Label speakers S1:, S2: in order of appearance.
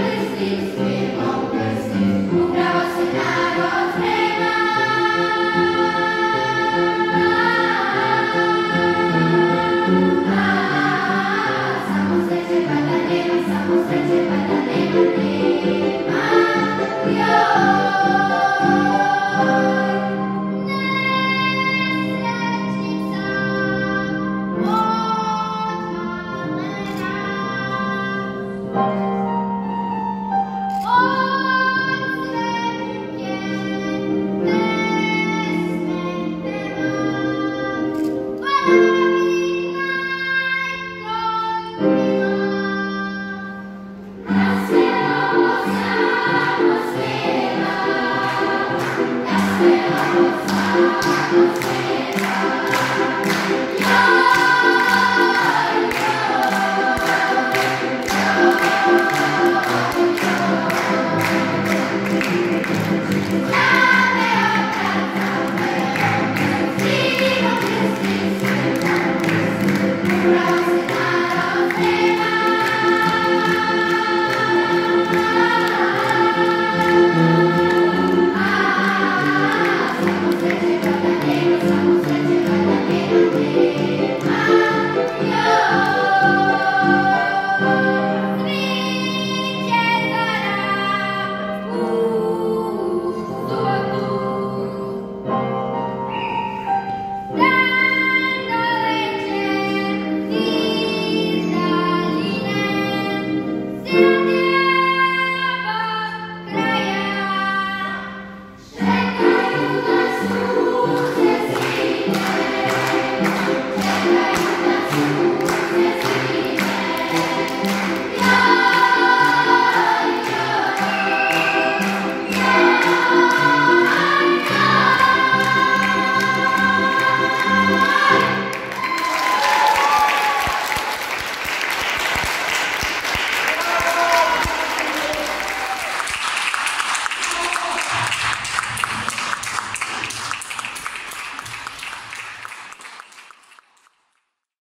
S1: Christmas is here.